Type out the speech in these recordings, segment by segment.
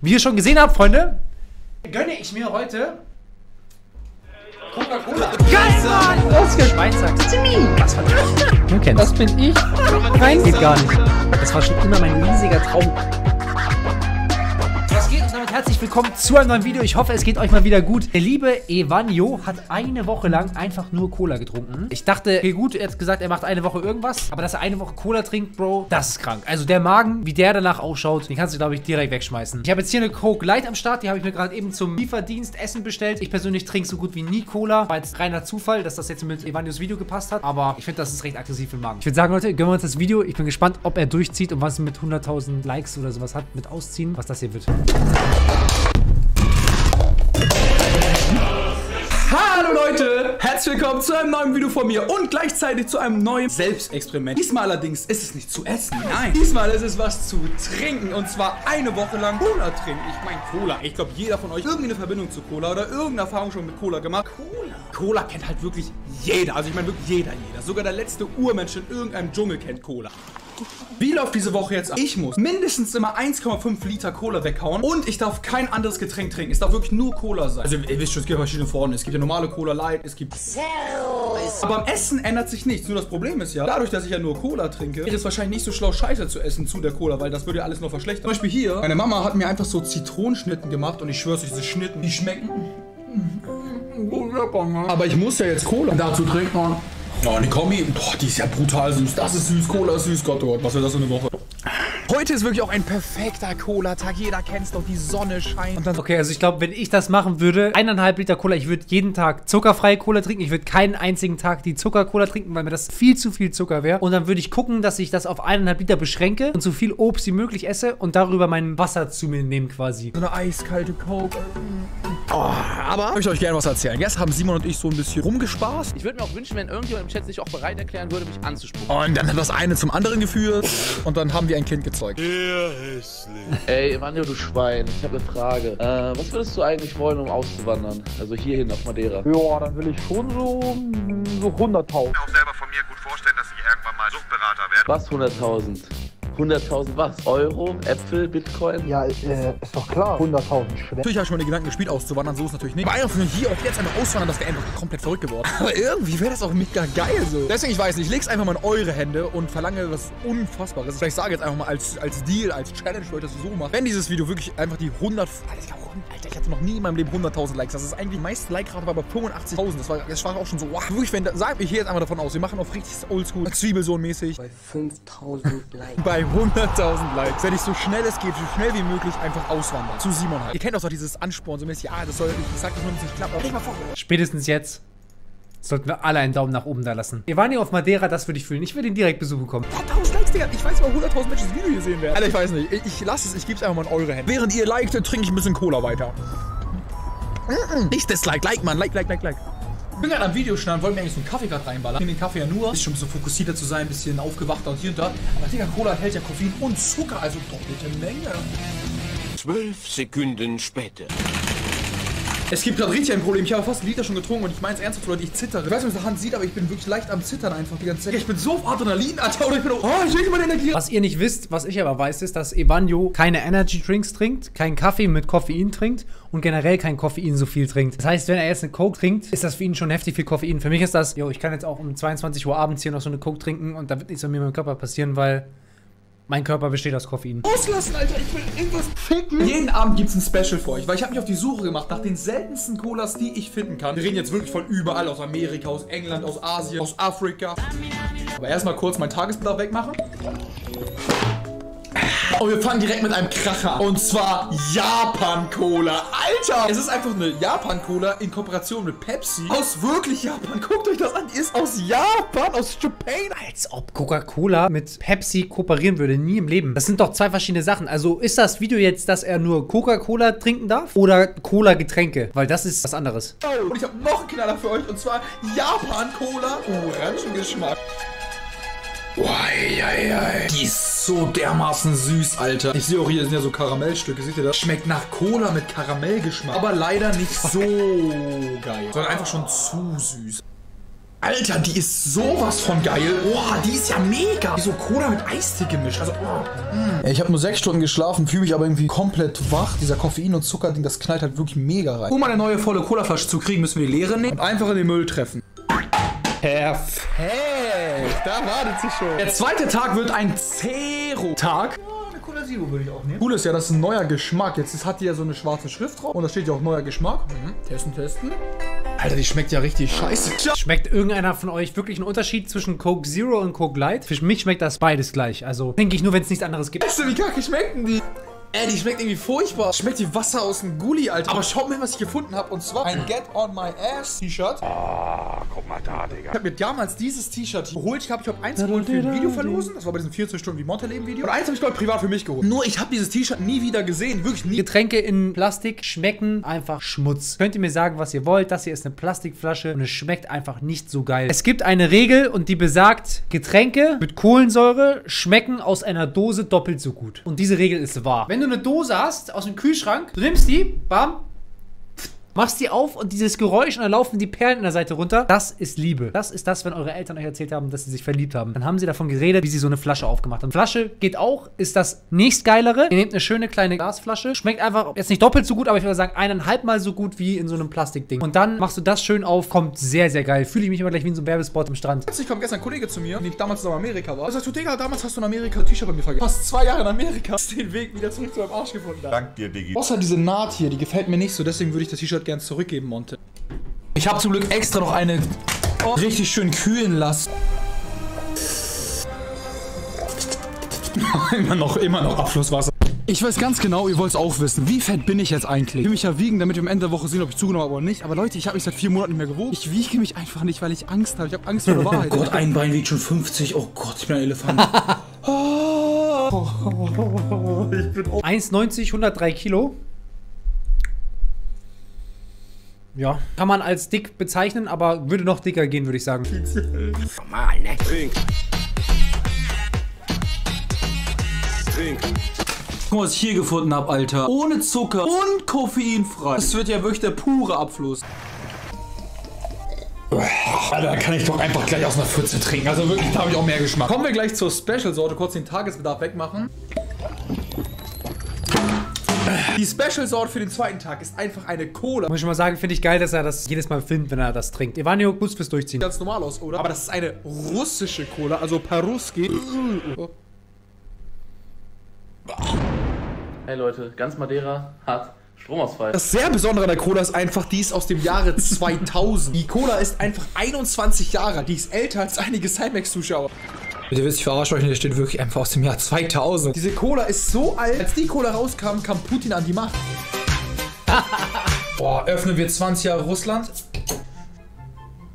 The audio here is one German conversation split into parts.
Wie ihr schon gesehen habt, Freunde, gönne ich mir heute Coca-Cola. Geil, Mann! Oscar Schweizer. Was war das? Du kennst. Das bin ich. Nein, geht gar nicht. Das war schon immer mein riesiger Traum. Und damit herzlich willkommen zu einem neuen Video. Ich hoffe, es geht euch mal wieder gut. Der liebe Evanio hat eine Woche lang einfach nur Cola getrunken. Ich dachte, okay, gut, er hat gesagt, er macht eine Woche irgendwas. Aber dass er eine Woche Cola trinkt, Bro, das ist krank. Also der Magen, wie der danach ausschaut, den kannst du, glaube ich, direkt wegschmeißen. Ich habe jetzt hier eine Coke Light am Start. Die habe ich mir gerade eben zum Lieferdienst Essen bestellt. Ich persönlich trinke so gut wie nie Cola. War jetzt reiner Zufall, dass das jetzt mit Evanios Video gepasst hat. Aber ich finde, das ist recht aggressiv für den Magen. Ich würde sagen, Leute, gönnen wir uns das Video. Ich bin gespannt, ob er durchzieht und was mit 100.000 Likes oder sowas hat mit ausziehen, was das hier wird. Hallo Leute, herzlich willkommen zu einem neuen Video von mir und gleichzeitig zu einem neuen Selbstexperiment. Diesmal allerdings ist es nicht zu essen, nein. Diesmal ist es was zu trinken und zwar eine Woche lang Cola trinken. Ich meine Cola. Ich glaube, jeder von euch irgendeine Verbindung zu Cola oder irgendeine Erfahrung schon mit Cola gemacht. Cola. Cola kennt halt wirklich jeder. Also ich meine wirklich jeder, jeder. Sogar der letzte Urmensch in irgendeinem Dschungel kennt Cola. Wie läuft diese Woche jetzt ab? Ich muss mindestens immer 1,5 Liter Cola weghauen und ich darf kein anderes Getränk trinken. Es darf wirklich nur Cola sein. Also ihr wisst schon, es gibt verschiedene Formen. Es gibt ja normale Cola Light, es gibt... Aber beim Essen ändert sich nichts. Nur das Problem ist ja, dadurch, dass ich ja nur Cola trinke, ist es wahrscheinlich nicht so schlau, Scheiße zu essen zu der Cola, weil das würde ja alles noch verschlechtern. Zum Beispiel hier, meine Mama hat mir einfach so Zitronenschnitten gemacht und ich schwör's euch, diese Schnitten, die schmecken... Aber ich muss ja jetzt Cola dazu trinken und... Oh, die Kombi, boah, die ist ja brutal süß. Das ist süß, Cola ist süß, Gott, oh Gott, was wird das für eine Woche? Heute ist wirklich auch ein perfekter Cola-Tag. Jeder kennt's doch, die Sonne scheint. Okay, also ich glaube, wenn ich das machen würde, eineinhalb Liter Cola, ich würde jeden Tag zuckerfreie Cola trinken. Ich würde keinen einzigen Tag die Zuckercola trinken, weil mir das viel zu viel Zucker wäre. Und dann würde ich gucken, dass ich das auf eineinhalb Liter beschränke und so viel Obst wie möglich esse und darüber mein Wasser zu mir nehmen quasi. so eine eiskalte Coke. Oh, aber ich möchte euch gerne was erzählen. Gestern haben Simon und ich so ein bisschen rumgespaßt. Ich würde mir auch wünschen, wenn irgendjemand im Chat sich auch bereit erklären würde, mich anzuspucken. Und dann hat das eine zum anderen geführt. Und dann haben wir ein Kind gezeugt. Ey, Evanio, du Schwein, ich habe eine Frage. Äh, was würdest du eigentlich wollen, um auszuwandern? Also hierhin auf Madeira. Ja, dann will ich schon so, so 100.000. auch selber von mir gut vorstellen, dass ich irgendwann mal Suchtberater werde. Was 100.000? 100.000 was? Euro? Äpfel? Bitcoin? Ja, äh, ist doch klar. 100.000 Schwächen. Natürlich habe ich schon den Gedanken gespielt, auszuwandern. So ist natürlich nicht. Aber einfach von hier auf jetzt einfach auswandern, das wäre einfach komplett verrückt geworden. Aber irgendwie wäre das auch mega geil so. Deswegen, ich weiß nicht, ich leg's einfach mal in eure Hände und verlange was Unfassbares. Vielleicht sage jetzt einfach mal als, als Deal, als Challenge, für euch das so macht. Wenn dieses Video wirklich einfach die 100... Alter, ich, glaub, Alter, ich hatte noch nie in meinem Leben 100.000 Likes. Das ist eigentlich, die meiste Like-Rate war bei 85.000. Das war, das war auch schon so, wow. Wirklich, wenn, sag ich hier jetzt einfach davon aus, wir machen auf richtig oldschool, Zwiebelsohn-mäßig. bei 5000 Likes. Bei 100.000 Likes werde ich so schnell es geht, so schnell wie möglich einfach auswandern. Zu Simon halt. Ihr kennt auch so dieses Ansporn, so mäßig, ja, das soll, ich sag das nur, dass es nicht klappt. Aber nicht mal vor. Spätestens jetzt sollten wir alle einen Daumen nach oben da lassen. Evani auf Madeira, das würde ich fühlen. Ich würde ihn direkt besuchen kommen. 1000 Likes, Digga. Ich weiß mal, 100.000 Menschen das Video hier sehen werden. Alter, ich weiß nicht. Ich, ich lasse es, ich gebe es einfach mal in eure Hände. Während ihr liked, trinke ich ein bisschen Cola weiter. Nicht Dislike, like, Mann. Like, like, like, like. Ich bin gerade am Video schneiden, wollen wir eigentlich so einen Kaffee gerade reinballern. Ich nehme den Kaffee ja nur, ein bisschen so fokussierter zu sein, ein bisschen aufgewachter und hier und da. Aber Digga, Cola enthält ja Koffein und Zucker, also doppelte Menge. Zwölf Sekunden später. Es gibt gerade richtig ein Problem. Ich habe fast einen Liter schon getrunken und ich meine es ernsthaft, Leute. Ich zittere. Ich weiß nicht, was der Hand sieht, aber ich bin wirklich leicht am Zittern einfach die ganze Zeit. Ich bin so auf Adrenalin, Alter. Und ich bin, oh, ich will meine Energie. Was ihr nicht wisst, was ich aber weiß, ist, dass Evanio keine Energy Drinks trinkt, keinen Kaffee mit Koffein trinkt und generell kein Koffein so viel trinkt. Das heißt, wenn er jetzt eine Coke trinkt, ist das für ihn schon heftig viel Koffein. Für mich ist das, jo, ich kann jetzt auch um 22 Uhr abends hier noch so eine Coke trinken und da wird nichts an mir mit meinem Körper passieren, weil mein Körper besteht aus Koffein. Loslassen, Alter. Ich will irgendwas ficken. Jeden Abend gibt es ein Special für euch, weil ich habe mich auf die Suche gemacht nach den seltensten Colas, die ich finden kann. Wir reden jetzt wirklich von überall, aus Amerika, aus England, aus Asien, aus Afrika. Aber erstmal kurz meinen Tagesbedarf wegmachen. Und wir fangen direkt mit einem Kracher an. Und zwar Japan-Cola. Alter! Es ist einfach eine Japan-Cola in Kooperation mit Pepsi. Aus wirklich Japan. Guckt euch das an. Die ist aus Japan, aus Japan. Als ob Coca-Cola mit Pepsi kooperieren würde, nie im Leben. Das sind doch zwei verschiedene Sachen. Also ist das Video jetzt, dass er nur Coca-Cola trinken darf oder Cola-Getränke? Weil das ist was anderes. Und ich habe noch einen Knaller für euch. Und zwar Japan-Cola. Orangengeschmack. Boah, ei, ei, ei. Die ist so dermaßen süß, Alter. Ich sehe auch hier sind ja so Karamellstücke. Seht ihr das? Schmeckt nach Cola mit Karamellgeschmack. Aber leider nicht so geil. Sondern einfach schon zu süß. Alter, die ist sowas von geil. Boah, die ist ja mega. Wie so Cola mit Eistee gemischt. Also, oh. mm. Ich habe nur sechs Stunden geschlafen, fühle mich aber irgendwie komplett wach. Dieser Koffein- und Zuckerding, das knallt halt wirklich mega rein. Um eine neue volle Colaflasche zu kriegen, müssen wir die leere nehmen und einfach in den Müll treffen. Perfekt. Da wartet sie schon. Der zweite Tag wird ein Zero-Tag. Eine Cola Zero würde ich auch nehmen. Cool ist ja, das ist ein neuer Geschmack. Jetzt hat die ja so eine schwarze Schrift drauf. Und da steht ja auch neuer Geschmack. Mhm. Testen, testen. Alter, die schmeckt ja richtig scheiße. Schmeckt irgendeiner von euch wirklich einen Unterschied zwischen Coke Zero und Coke Light? Für mich schmeckt das beides gleich. Also denke ich nur, wenn es nichts anderes gibt. Weißt du, wie kacke schmecken die? Ey, die schmeckt irgendwie furchtbar. Schmeckt wie Wasser aus dem Gully, Alter. Aber schaut mal, was ich gefunden habe. Und zwar ein Get on my ass T-Shirt. Ah, guck mal da, Digga. Ich habe mir damals dieses T-Shirt geholt. Ich glaube, ich habe eins geholt für ein Video verlosen. Das war bei diesem 14 Stunden wie Monterleben Video. Und eins habe ich, glaube privat für mich geholt. Nur ich habe dieses T-Shirt nie wieder gesehen. Wirklich nie. Getränke in Plastik schmecken einfach Schmutz. Könnt ihr mir sagen, was ihr wollt? Das hier ist eine Plastikflasche und es schmeckt einfach nicht so geil. Es gibt eine Regel und die besagt, Getränke mit Kohlensäure schmecken aus einer Dose doppelt so gut. Und diese Regel ist wahr. Wenn du eine Dose hast aus dem Kühlschrank, du nimmst die, bam, Machst die auf und dieses Geräusch und dann laufen die Perlen an der Seite runter. Das ist Liebe. Das ist das, wenn eure Eltern euch erzählt haben, dass sie sich verliebt haben. Dann haben sie davon geredet, wie sie so eine Flasche aufgemacht haben. Flasche geht auch, ist das nächstgeilere. Ihr nehmt eine schöne kleine Glasflasche. Schmeckt einfach jetzt nicht doppelt so gut, aber ich würde sagen eineinhalb Mal so gut wie in so einem Plastikding. Und dann machst du das schön auf, kommt sehr, sehr geil. Fühle ich mich immer gleich wie in so einem Werbespot am Strand. Ich kam gestern ein Kollege zu mir, den ich damals in Amerika war. Er sagt, du Digga, damals hast du in Amerika ein T-Shirt bei mir vergessen. Fast zwei Jahre in Amerika. Hast den Weg wieder zurück zu meinem Arsch gefunden. Dank dir, Diggi. Außer diese Naht hier, die gefällt mir nicht so. Deswegen würde ich das T-Shirt gerne zurückgeben, Monte. Ich habe zum Glück extra noch eine oh, richtig schön kühlen lassen. immer noch, immer noch Abflusswasser. Ich weiß ganz genau, ihr wollt es auch wissen. Wie fett bin ich jetzt eigentlich? Ich will mich ja wiegen, damit wir am Ende der Woche sehen, ob ich zugenommen habe oder nicht. Aber Leute, ich habe mich seit vier Monaten nicht mehr gewogen. Ich wiege mich einfach nicht, weil ich Angst habe. Ich habe Angst vor der Wahrheit. Oh Gott, ein Bein wiegt schon 50. Oh Gott, ich bin ein Elefant. 1,90, 103 Kilo. Ja, kann man als dick bezeichnen, aber würde noch dicker gehen, würde ich sagen. Normal, ne? Trink. Trink. Guck mal, was ich hier gefunden habe, Alter. Ohne Zucker und koffeinfrei. Das wird ja wirklich der pure Abfluss. Alter, kann ich doch einfach gleich aus einer Pfütze trinken. Also wirklich, da habe ich auch mehr Geschmack. Kommen wir gleich zur Special-Sorte. Kurz den Tagesbedarf wegmachen. Die Special-Sorte für den zweiten Tag ist einfach eine Cola. Muss ich mal sagen, finde ich geil, dass er das jedes Mal filmt, wenn er das trinkt. Ivanio, gut fürs Durchziehen. Ganz normal aus, oder? Aber das ist eine russische Cola, also Paruski. Hey Leute, ganz Madeira hat Stromausfall. Das sehr Besondere an der Cola ist einfach, die ist aus dem Jahre 2000. Die Cola ist einfach 21 Jahre alt. Die ist älter als einige Cymex-Zuschauer. Bitte wisst, ich verarsche euch nicht, der steht wirklich einfach aus dem Jahr 2000. Diese Cola ist so alt. Als die Cola rauskam, kam Putin an die Macht. Boah, öffnen wir 20 Jahre Russland.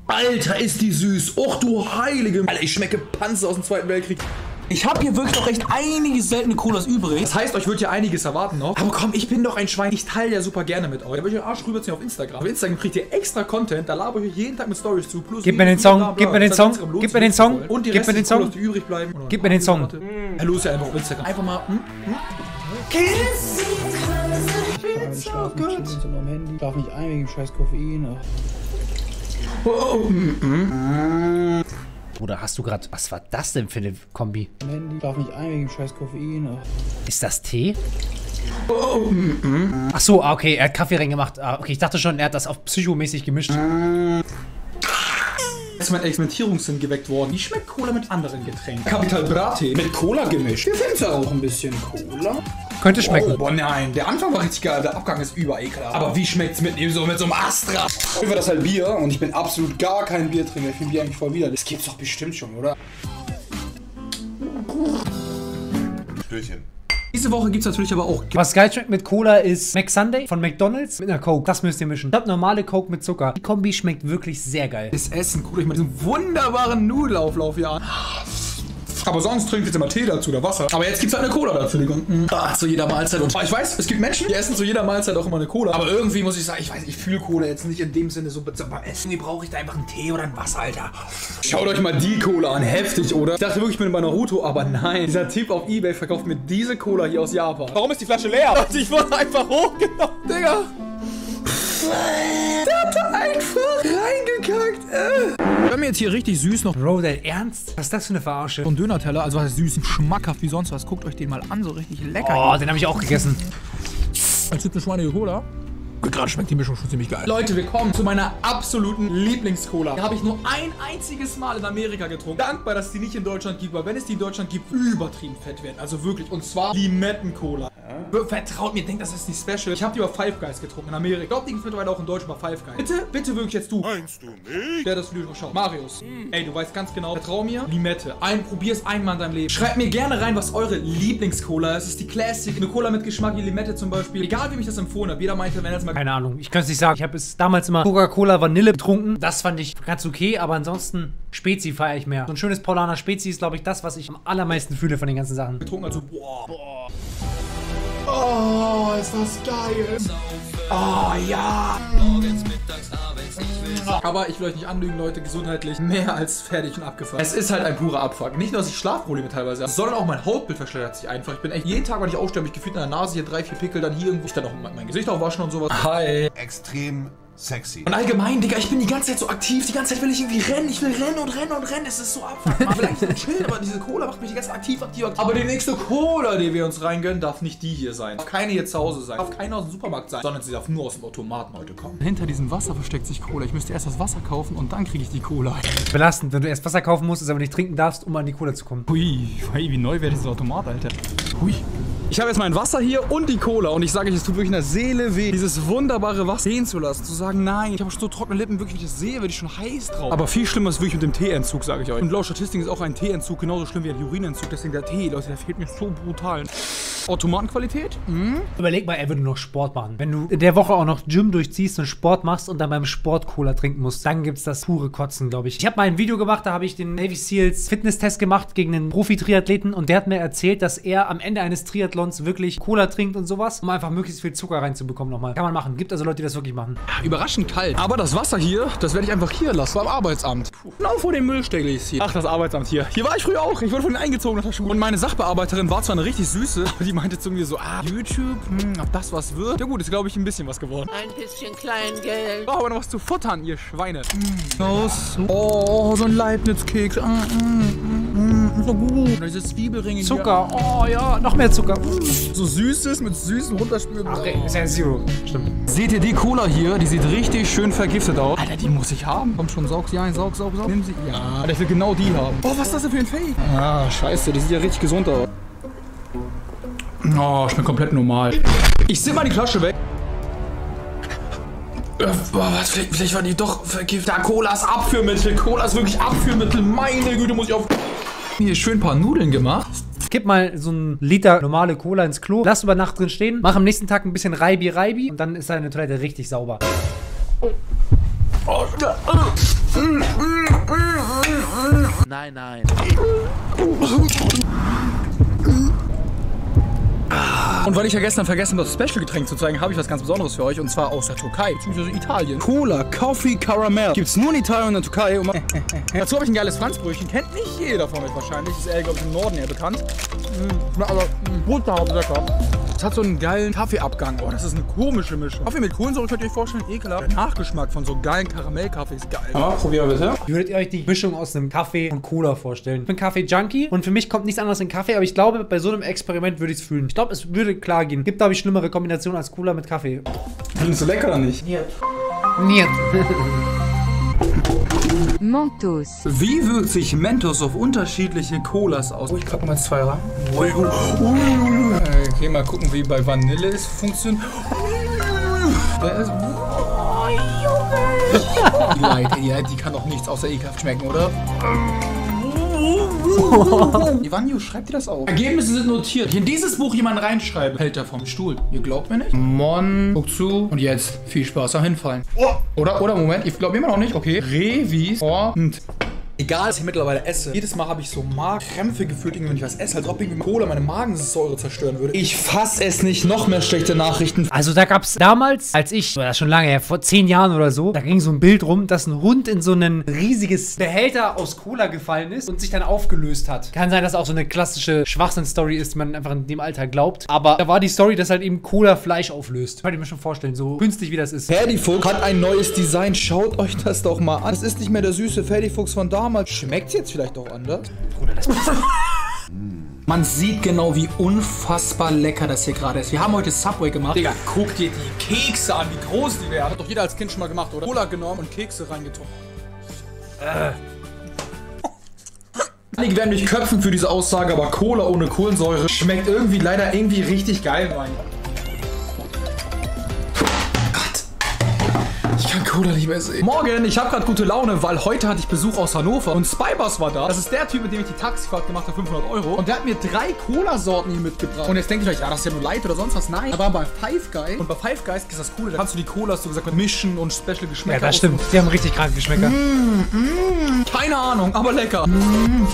Alter, ist die süß. Och, du Heilige. Alter, ich schmecke Panzer aus dem Zweiten Weltkrieg. Ich habe hier wirklich noch recht einige seltene Colas übrig. Das heißt, euch wird ja einiges erwarten noch. Aber komm, ich bin doch ein Schwein. Ich teile ja super gerne mit euch. Da will ich euch Arsch rüberziehen auf Instagram. Auf Instagram kriegt ihr extra Content. Da laber ich euch jeden Tag mit Stories zu. Plus Gib mir den Song, gib mir den Song, gib mir den Song, Und die gib mir den restlichen Song. Colas, die übrig bleiben. Gib mir den Song. Hallo, ist ja einfach auf Instagram. Einfach mal. Hm? Nicht chillen, sondern am Handy. Schlaf nicht ein wegen dem scheiß Koffein. Ach. Bruder, hast du gerade. Was war das denn für eine Kombi? Am Handy. Schlaf nicht ein wegen scheiß Koffein. Ach. Ist das Tee? Ach so, ah, okay, er hat Kaffee reingemacht. Ah, okay, ich dachte schon, er hat das auf psychomäßig gemischt. ist mein Experimentierungssinn geweckt worden. Wie schmeckt Cola mit anderen Getränken? Capital Brate mit Cola gemischt. Wir finden ja auch ein bisschen Cola. Könnte schmecken. Oh, boah, nein. Der Anfang war richtig geil, der Abgang ist überekelhaft. Aber wie schmeckt's mit so, mit so einem Astra? Früher war das halt Bier und ich bin absolut gar kein Biertrinker. Ich finde Bier eigentlich voll wieder. Das gibt's doch bestimmt schon, oder? Störchen. Diese Woche gibt's natürlich aber auch Was geil schmeckt mit Cola ist McSunday von McDonalds mit einer Coke. Das müsst ihr mischen. Ich hab normale Coke mit Zucker. Die Kombi schmeckt wirklich sehr geil. das Essen. Guckt euch mal diesen wunderbaren Nudelauflauf hier an. Aber sonst trinkt jetzt immer Tee dazu oder Wasser. Aber jetzt gibt's halt eine Cola dazu. Digga. Mhm. Ah, zu jeder Mahlzeit. Und ich weiß, es gibt Menschen, die essen zu jeder Mahlzeit auch immer eine Cola. Aber irgendwie muss ich sagen, ich weiß, ich fühle Cola jetzt nicht in dem Sinne so. Beim Essen, die brauche ich da einfach einen Tee oder ein Wasser, Alter. Schaut euch mal die Cola an. Heftig, oder? Ich dachte wirklich, ich bin bei Naruto, aber nein. Dieser Typ auf Ebay verkauft mir diese Cola hier aus Japan. Warum ist die Flasche leer? Ich wurde einfach hochgenommen, Digga. Der hat da einfach reingekackt. Äh. Wir haben jetzt hier richtig süß noch Bro, dein Ernst? Was ist das für eine Verarsche? so einen Döner-Teller. Also was heißt süß, schmackhaft wie sonst was. Guckt euch den mal an, so richtig lecker. Oh, den habe ich auch gegessen. Als gibt eine schweinige Cola. Gerade schmeckt die Mischung schon ziemlich geil. Leute, wir kommen zu meiner absoluten Lieblingscola. Die habe ich nur ein einziges Mal in Amerika getrunken. Dankbar, dass es die nicht in Deutschland gibt, weil wenn es die in Deutschland gibt, übertrieben fett werden. Also wirklich. Und zwar Limettencola. Vertraut mir, denkt, das ist nicht special. Ich habe die über Five Guys getrunken in Amerika. Ich glaube, die gibt es mittlerweile auch in Deutschland bei Five Guys. Bitte, bitte wirklich jetzt du. Meinst du nicht? Der das Video schaut. Marius. Ey, du weißt ganz genau. Vertrau mir. Limette. Ein, probier's einmal in deinem Leben. Schreibt mir gerne rein, was eure Lieblingscola ist. Es ist die Classic. Eine Cola mit Geschmack wie Limette zum Beispiel. Egal, wie mich das empfohlen hat. Jeder meinte, wenn er es mal Keine Ahnung, ich kann es nicht sagen. Ich habe es damals immer Coca-Cola Vanille getrunken. Das fand ich ganz okay, aber ansonsten Spezi feiere ich mehr. So ein schönes Paulaner Spezi ist, glaube ich, das, was ich am allermeisten fühle von den ganzen Sachen. getrunken, also boah. Oh, ist das geil. Oh, ja. Aber ich will euch nicht anlügen, Leute, gesundheitlich mehr als fertig und abgefuckt. Es ist halt ein purer Abfuck. Nicht nur, dass ich Schlafprobleme teilweise habe, sondern auch mein Hautbild verschlechtert sich einfach. Ich bin echt jeden Tag, wenn ich aufstehe, habe ich gefühlt in der Nase hier drei, vier Pickel, dann hier irgendwo. Ich dann auch mein, mein Gesicht aufwaschen und sowas. Hi. extrem sexy. Und allgemein, Digga, ich bin die ganze Zeit so aktiv. Die ganze Zeit will ich irgendwie rennen. Ich will rennen und rennen und rennen. Es ist so abfuck. Man will eigentlich chillen, aber diese Cola macht mich die ganze Zeit aktiv, aktiv, aktiv. Aber die nächste Cola, die wir uns reingönnen, darf nicht die hier sein. Darf keine hier zu Hause sein. Darf keine aus dem Supermarkt sein. Sondern sie darf nur aus dem Automaten heute kommen. Hinter diesem Wasser versteckt sich Cola. Ich müsste erst das Wasser kaufen und dann kriege ich die Cola. Belastend, wenn du erst Wasser kaufen musst, aber nicht trinken darfst, um an die Cola zu kommen. Hui, hui, wie neu wäre dieser Automat, Alter. Hui. Ich habe jetzt mein Wasser hier und die Cola und ich sage euch, es tut wirklich in der Seele weh, dieses wunderbare Wasser sehen zu lassen. Zu sagen, nein, ich habe schon so trockene Lippen, wirklich, wenn ich das sehe, werde ich schon heiß drauf. Aber viel schlimmer ist wirklich mit dem Teeentzug, sage ich euch. Und laut Statistik ist auch ein Teeentzug genauso schlimm wie ein Urinentzug. Deswegen der Tee, Leute, der fehlt mir so brutal. Automatenqualität? Überleg mal, er würde noch Sport machen. Wenn du in der Woche auch noch Gym durchziehst und Sport machst und dann beim Sport Cola trinken musst, dann gibt's das pure Kotzen, glaube ich. Ich habe mal ein Video gemacht, da habe ich den Navy Seals Fitnesstest gemacht gegen einen Profi-Triathleten und der hat mir erzählt, dass er am Ende eines Triathlons wirklich Cola trinkt und sowas, um einfach möglichst viel Zucker reinzubekommen nochmal. Kann man machen. Gibt also Leute, die das wirklich machen. Überraschend kalt. Aber das Wasser hier, das werde ich einfach hier lassen, beim Arbeitsamt. Genau vor dem Müllstelle ist hier. Ach, das Arbeitsamt hier. Hier war ich früher auch. Ich wurde von denen eingezogen nach der Schule. Und meine Sachbearbeiterin war zwar eine richtig süße, aber die meinte zu mir so, ah, YouTube, hm, ob das was wird? Ja gut, ist glaube ich ein bisschen was geworden. Ein bisschen Kleingeld. Oh, aber noch was zu futtern, ihr Schweine. Mm. Los. Oh, so ein Leibniz-Keks. Mm, mm, mm, mm, so gut. Und diese Zwiebelringe Zucker, oh ja, noch mehr Zucker. Hier. So süßes mit süßen runterspülen. Ach, ist ja Zero. Stimmt. Seht ihr die Cola hier? Die sieht richtig schön vergiftet aus. Alter, die muss ich haben. Komm schon, saug sie ein, saug, saug, saug. Nimm sie. Ja. Alter, ich will genau die haben. Oh, was ist das denn für ein Fake? Ah, scheiße, die sieht ja richtig gesund aus. Oh, schmeckt komplett normal. Ich sipp mal die Flasche weg. Äh, Boah, was, vielleicht, vielleicht war die doch vergiftet. Cola ist Abführmittel. Cola ist wirklich Abführmittel. Meine Güte, muss ich auf... Hier schön ein paar Nudeln gemacht. Gib mal so einen Liter normale Cola ins Klo, lass über Nacht drin stehen, mach am nächsten Tag ein bisschen Reibi-Reibi und dann ist deine Toilette richtig sauber. Nein, nein. Und weil ich ja gestern vergessen habe, das Special-Getränk zu zeigen, habe ich was ganz Besonderes für euch. Und zwar aus der Türkei, beziehungsweise Italien. Cola Coffee Caramel. Gibt's nur in Italien und in der Türkei. Und Dazu habe ich ein geiles Franzbrötchen. Kennt nicht jeder von euch wahrscheinlich. Ist eher, glaube ich, im Norden eher bekannt. Mm, aber mm, brutal lecker. Es hat so einen geilen Kaffeeabgang. Oh, das ist eine komische Mischung. Kaffee mit Kohlensäure könnt ihr euch vorstellen, ekelhaft. Der Nachgeschmack von so geilen Karamellkaffee ist geil. Ja, probieren wir bitte. Wie würdet ihr euch die Mischung aus einem Kaffee und Cola vorstellen? Ich bin Kaffee-Junkie und für mich kommt nichts anderes in Kaffee, aber ich glaube, bei so einem Experiment würde ich es fühlen. Ich glaube, es würde klar gehen. Gibt, glaube ich, schlimmere Kombinationen als Cola mit Kaffee. Findest du lecker oder nicht? Niet. Mentos. Wie wirkt sich Mentos auf unterschiedliche Colas aus? Oh, ich pack mal zwei rein. Okay, mal gucken, wie bei Vanille es funktioniert. Der ist. Die Leute, ja, die kann doch nichts außer ekelhaft schmecken, oder? Ivanjo, schreibt dir das auf. Ergebnisse sind notiert. Hier in dieses Buch jemand reinschreiben. Hält er vom Stuhl. Ihr glaubt mir nicht? Mon, guck zu. Und jetzt viel Spaß am Hinfallen. Oder, oder, Moment, ich glaube immer noch nicht. Okay. Revis. Und. Egal, was ich mittlerweile esse. Jedes Mal habe ich so Magenkrämpfe gefühlt, irgendwie, wenn ich was esse. Als ob irgendwie Cola meine Magensäure zerstören würde. Ich fass es nicht. Noch mehr schlechte Nachrichten. Also da gab es damals, als ich, das ist schon lange her, vor zehn Jahren oder so, da ging so ein Bild rum, dass ein Hund in so ein riesiges Behälter aus Cola gefallen ist und sich dann aufgelöst hat. Kann sein, dass auch so eine klassische Schwachsinn-Story ist, die man einfach in dem Alter glaubt. Aber da war die Story, dass halt eben Cola Fleisch auflöst. Könnt ihr mir schon vorstellen, so künstlich wie das ist. Ferdifuchs hat ein neues Design. Schaut euch das doch mal an. Das ist nicht mehr der süße Ferdifuchs von damals. Schmeckt jetzt vielleicht auch anders? Bruder, das Man sieht genau, wie unfassbar lecker das hier gerade ist. Wir haben heute Subway gemacht. Digga, guck dir die Kekse an, wie groß die werden. Hat doch jeder als Kind schon mal gemacht, oder? Cola genommen und Kekse reingetunkt. Äh. Einige werden mich köpfen für diese Aussage, aber Cola ohne Kohlensäure schmeckt irgendwie leider irgendwie richtig geil, Mann. Ich kann Cola nicht mehr sehen. Morgen, ich habe gerade gute Laune, weil heute hatte ich Besuch aus Hannover und Spybus war da. Das ist der Typ, mit dem ich die Taxifahrt gemacht habe, 500 Euro. Und der hat mir drei Cola-Sorten hier mitgebracht. Und jetzt denkt ihr euch, ja, das ist ja nur Light oder sonst was. Nein, er war bei Five Guys. Und bei Five Guys ist das Coole, da kannst du die Colas, so gesagt, mischen und Special Geschmäcker. Ja, das stimmt. Die haben richtig kranke Geschmäcker. Keine Ahnung, aber lecker. Mm.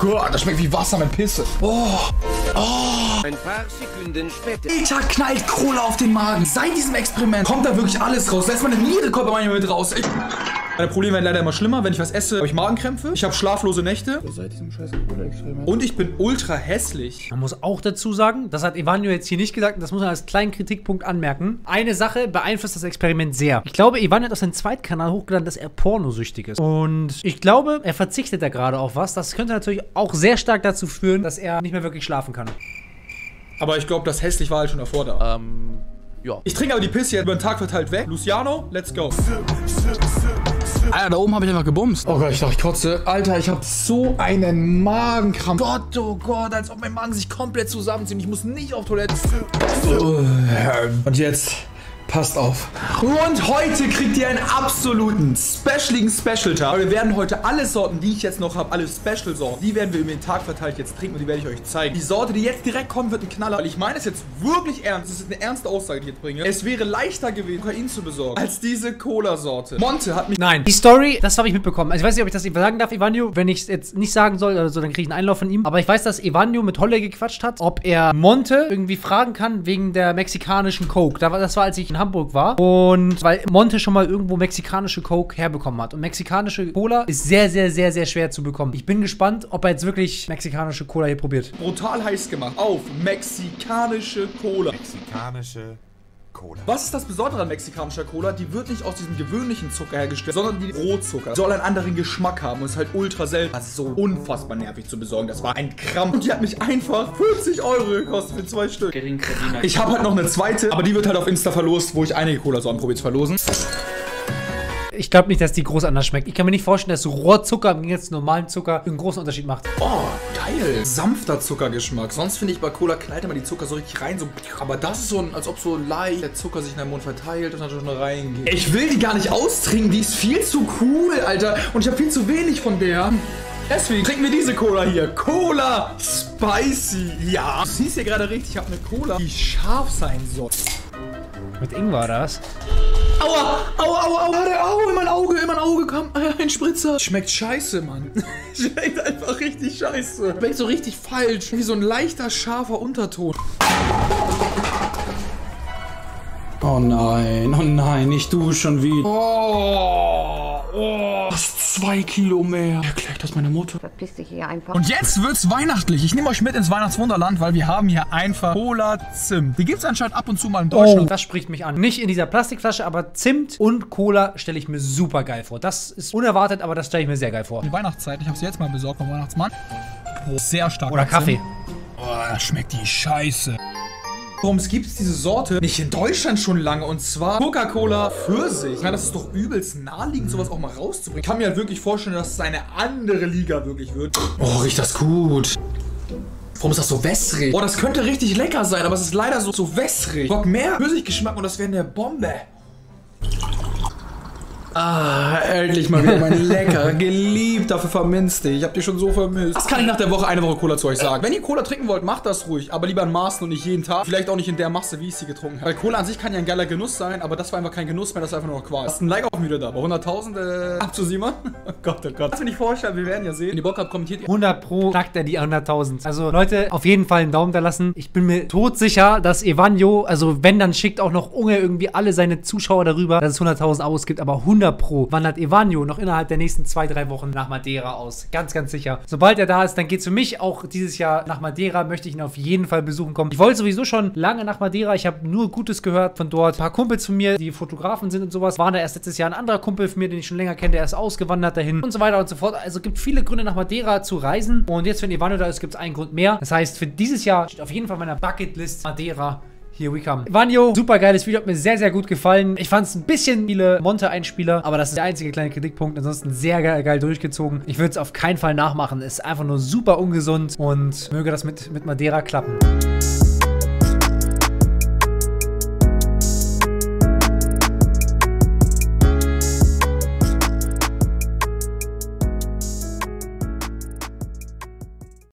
Gott, das schmeckt wie Wasser mit Pisse. Oh. Ein paar Sekunden später. Alter, knallt Cola auf den Magen. Seit diesem Experiment kommt da wirklich alles raus. Lässt meine Niere kommt manchmal mit raus. Ich meine Probleme werden leider immer schlimmer. Wenn ich was esse, habe ich Magenkrämpfe. Ich habe schlaflose Nächte. Seit diesem scheiß. Und ich bin ultra hässlich. Man muss auch dazu sagen, das hat Evanio jetzt hier nicht gesagt, das muss man als kleinen Kritikpunkt anmerken. Eine Sache beeinflusst das Experiment sehr. Ich glaube, Evanio hat auf seinem Zweitkanal hochgeladen, dass er pornosüchtig ist. Und ich glaube, er verzichtet da gerade auf was. Das könnte natürlich auch sehr stark dazu führen, dass er nicht mehr wirklich schlafen kann. Aber ich glaube, das hässlich war halt schon davor da. Ähm, ja. Ich trinke aber die Pisse jetzt über den Tag verteilt weg. Luciano, let's go. Alter, da oben habe ich einfach gebumst. Oh Gott, ich dachte, ich kotze. Alter, ich habe so einen Magenkrampf. Gott, oh Gott, als ob mein Magen sich komplett zusammenzieht. Ich muss nicht auf Toilette. Und jetzt... Passt auf. Und heute kriegt ihr einen absoluten specialigen Special-Tag. Wir werden heute alle Sorten, die ich jetzt noch habe, alle Special-Sorten, die werden wir über den Tag verteilt jetzt trinken und die werde ich euch zeigen. Die Sorte, die jetzt direkt kommt, wird ein Knaller. Weil ich meine es jetzt wirklich ernst. Das ist eine ernste Aussage, die ich jetzt bringe. Es wäre leichter gewesen, Kokain zu besorgen, als diese Cola-Sorte. Monte hat mich... Nein, die Story, das habe ich mitbekommen. Also ich weiß nicht, ob ich das sagen darf, Evanio. Wenn ich es jetzt nicht sagen soll oder so, dann kriege ich einen Einlauf von ihm. Aber ich weiß, dass Evanio mit Holle gequatscht hat, ob er Monte irgendwie fragen kann wegen der mexikanischen Coke. Das war, als ich in Hamburg war. Und weil Monte schon mal irgendwo mexikanische Coke herbekommen hat. Und mexikanische Cola ist sehr, sehr, sehr, sehr schwer zu bekommen. Ich bin gespannt, ob er jetzt wirklich mexikanische Cola hier probiert. brutal heiß gemacht auf mexikanische Cola. Mexikanische Cola. Was ist das Besondere an mexikanischer Cola? Die wird nicht aus diesem gewöhnlichen Zucker hergestellt, sondern die Rohzucker. Soll einen anderen Geschmack haben und ist halt ultra selten. Das ist so unfassbar nervig zu besorgen. Das war ein Krampf. Und die hat mich einfach 50 Euro gekostet für zwei Stück. Geringverdiener. Ich habe halt noch eine zweite, aber die wird halt auf Insta verlost, wo ich einige Cola-Sorten probiere zu verlosen. Ich glaube nicht, dass die groß anders schmeckt. Ich kann mir nicht vorstellen, dass Rohrzucker im Gegensatz zu normalem Zucker einen großen Unterschied macht. Oh, geil. Sanfter Zuckergeschmack. Sonst finde ich bei Cola knallt immer die Zucker so richtig rein. So, aber das ist so, ein, als ob so leicht der Zucker sich in deinem Mund verteilt und dann schon reingeht. Ich will die gar nicht austrinken. Die ist viel zu cool, Alter. Und ich habe viel zu wenig von der. Deswegen trinken wir diese Cola hier. Cola Spicy. Ja. Du siehst ja gerade richtig, ich habe eine Cola, die scharf sein soll. Mit Ingwer was? Aua, aua, aua, aua, der Au, in mein Auge, in mein Auge kam äh, ein Spritzer. Schmeckt scheiße, Mann. Schmeckt einfach richtig scheiße. Schmeckt so richtig falsch. Wie so ein leichter, scharfer Unterton. Oh nein, oh nein, nicht du schon wieder. Oh, oh. Ist zwei Kilo mehr. Erklärt das meine Mutter. Verpiss dich hier einfach. Und jetzt wird's weihnachtlich. Ich nehme euch mit ins Weihnachtswunderland, weil wir haben hier einfach Cola Zimt. Die gibt's anscheinend ab und zu mal in Deutschland. Das spricht mich an. Nicht in dieser Plastikflasche, aber Zimt und Cola stelle ich mir super geil vor. Das ist unerwartet, aber das stelle ich mir sehr geil vor. Die Weihnachtszeit. Ich habe sie jetzt mal besorgt beim Weihnachtsmann. Oh, sehr stark. Oder Kaffee. Oh, da schmeckt die scheiße. Warum gibt es diese Sorte nicht in Deutschland schon lange? Und zwar Coca-Cola Pfirsich. Ich meine, das ist doch übelst naheliegend, sowas auch mal rauszubringen. Ich kann mir halt wirklich vorstellen, dass es eine andere Liga wirklich wird. Oh, riecht das gut. Warum ist das so wässrig? Boah, das könnte richtig lecker sein, aber es ist leider so, so wässrig. Bock mehr Pfirsichgeschmack und das wäre eine Bombe. Ah, endlich mal wieder mein lecker, geliebter Pfefferminztee. Ich hab dich schon so vermisst. Was kann ich nach der Woche eine Woche Cola zu euch sagen? Wenn ihr Cola trinken wollt, macht das ruhig, aber lieber in Maßen und nicht jeden Tag. Vielleicht auch nicht in der Masse, wie ich sie getrunken habe. Weil Cola an sich kann ja ein geiler Genuss sein, aber das war einfach kein Genuss mehr, das war einfach nur noch Qual. Hast ein Like auch wieder da. Bei 100.000 äh, ab zu Simon. Oh Gott, oh Gott. Das will ich vorstellen, wir werden ja sehen. Wenn ihr Bock habt, kommentiert ihr. 100 pro knackt er die 100.000. Also Leute, auf jeden Fall einen Daumen da lassen. Ich bin mir todsicher, dass Evanjo, also wenn, dann schickt auch noch Unge irgendwie alle seine Zuschauer darüber, dass es 100.000 ausgibt. Aber 100 pro wandert Evanjo noch innerhalb der nächsten zwei, drei Wochen nach Madeira aus. Ganz, ganz sicher. Sobald er da ist, dann geht es für mich auch dieses Jahr nach Madeira. Möchte ich ihn auf jeden Fall besuchen kommen. Ich wollte sowieso schon lange nach Madeira. Ich habe nur Gutes gehört von dort. Ein paar Kumpels von mir, die Fotografen sind und sowas, waren da erst letztes Jahr. Ein anderer Kumpel von mir, den ich schon länger kenne, der ist ausgewandert dahin und so weiter und so fort. Also es gibt viele Gründe nach Madeira zu reisen. Und jetzt, wenn Ivano da ist, gibt es einen Grund mehr. Das heißt, für dieses Jahr steht auf jeden Fall meiner Bucketlist Madeira. Here we come. Vanjo, super geiles Video, hat mir sehr, sehr gut gefallen. Ich fand es ein bisschen viele Monte-Einspieler, aber das ist der einzige kleine Kritikpunkt. Ansonsten sehr geil, geil durchgezogen. Ich würde es auf keinen Fall nachmachen. Ist einfach nur super ungesund und möge das mit, mit Madeira klappen.